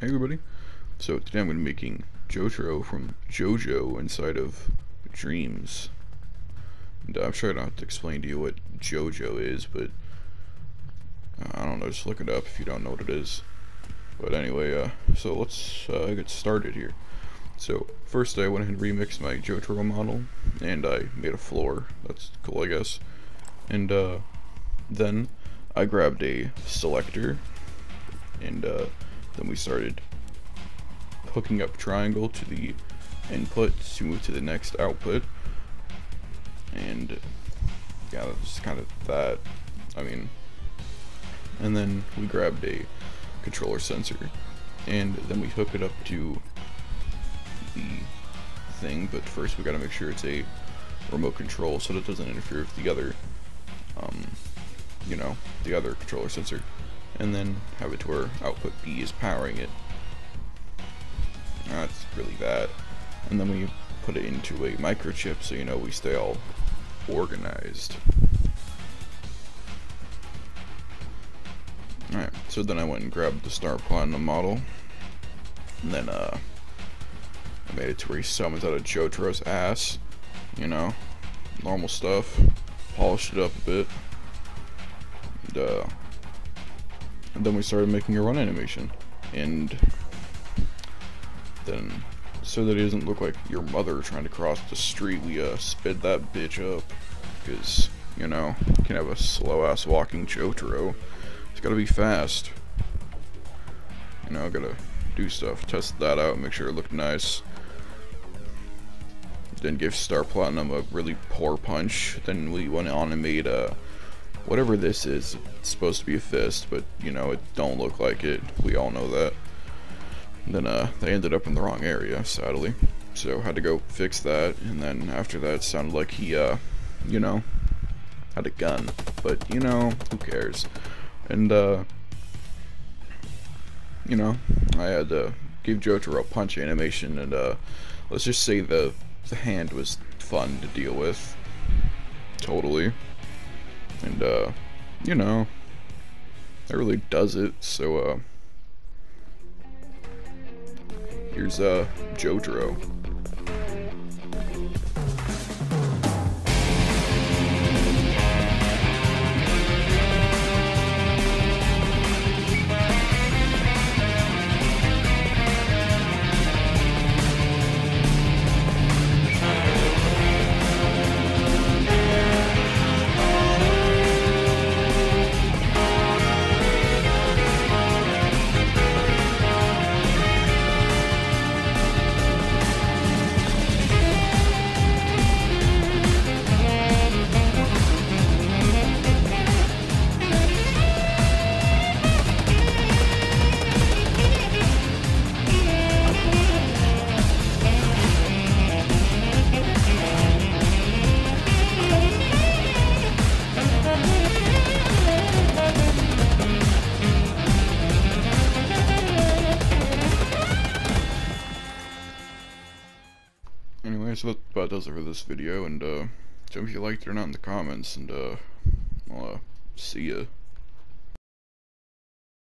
Hey everybody. So today I'm going to be making Jotaro from JoJo inside of Dreams. And I'm sure I don't have to explain to you what JoJo is, but uh, I don't know, just look it up if you don't know what it is. But anyway, uh, so let's uh, get started here. So first I went ahead and remixed my Jotaro model, and I made a floor. That's cool, I guess. And uh, then I grabbed a selector, and uh, then we started hooking up triangle to the input to move to the next output. And yeah, that's kind of that. I mean, and then we grabbed a controller sensor and then we hook it up to the thing, but first we gotta make sure it's a remote control so that it doesn't interfere with the other, um, you know, the other controller sensor and then have it to where output B is powering it. That's really bad. And then we put it into a microchip so you know we stay all organized. Alright, so then I went and grabbed the Star Platinum model. And then uh I made it to where he summons out of Jotaro's ass. You know, normal stuff. Polished it up a bit. And uh and then we started making a run animation. And then, so that it doesn't look like your mother trying to cross the street, we uh, sped that bitch up. Because, you know, you can have a slow-ass walking Jotaro. It's gotta be fast. You know, gotta do stuff, test that out, make sure it looked nice. Then give Star Platinum a really poor punch. Then we went on and made a whatever this is, it's supposed to be a fist, but you know, it don't look like it. We all know that. And then uh, they ended up in the wrong area, sadly. So had to go fix that, and then after that, sounded like he, uh, you know, had a gun. But you know, who cares? And uh, you know, I had to give Jotaro a punch animation, and uh, let's just say the the hand was fun to deal with. Totally. And, uh, you know, that really does it. So, uh, here's, uh, Jotaro. So that about does it for this video, and uh, tell me if you liked it or not in the comments, and uh, I'll uh, see ya.